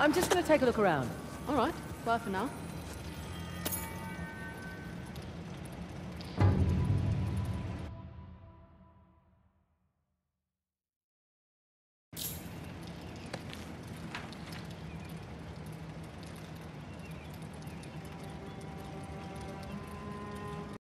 I'm just gonna take a look around. All right. Bye for now.